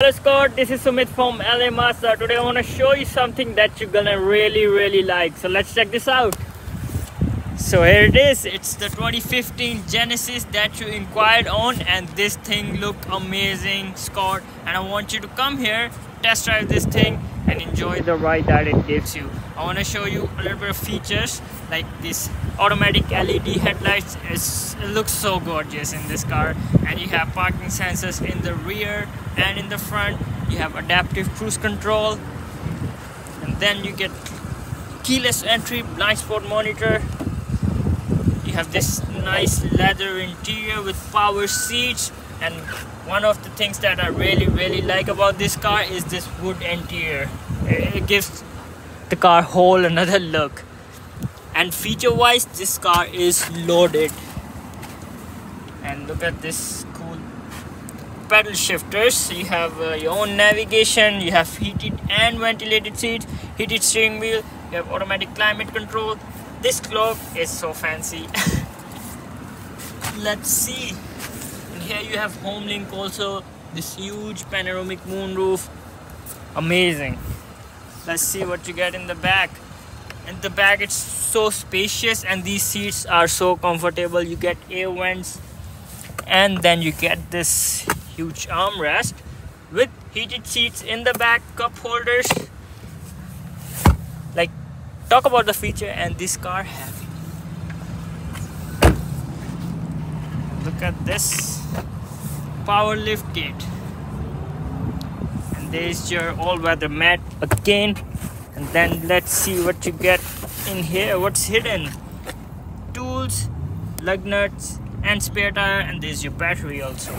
Hello Scott, this is Sumit from LA Mazda. Today I want to show you something that you're gonna really really like. So let's check this out. So here it is. It's the 2015 Genesis that you inquired on and this thing look amazing Scott and I want you to come here, test drive this thing and enjoy the ride that it gives you. I want to show you a little bit of features like this automatic LED headlights. Is, it looks so gorgeous in this car. And you have parking sensors in the rear and in the front. You have adaptive cruise control. And then you get keyless entry blind spot monitor. You have this nice leather interior with power seats and one of the things that I really really like about this car is this wood interior. It gives the car whole another look. And feature wise this car is loaded. And look at this cool pedal shifters. You have uh, your own navigation you have heated and ventilated seats heated steering wheel you have automatic climate control. This clock is so fancy. Let's see here you have homelink also. This huge panoramic moonroof. Amazing. Let's see what you get in the back. In the back it's so spacious and these seats are so comfortable. You get air vents and then you get this huge armrest with heated seats in the back cup holders. Like talk about the feature and this car having look at this power lift gate. And there's your all-weather mat again. And then let's see what you get in here. What's hidden? Tools lug nuts and spare tire and there's your battery also.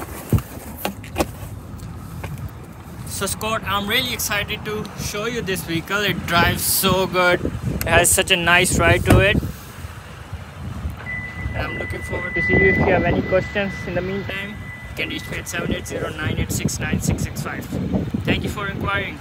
So Scott I'm really excited to show you this vehicle. It drives so good. It has such a nice ride to it I'm looking forward to see you if you have any questions. In the meantime you can reach me at 780 986 9665 thank you for inquiring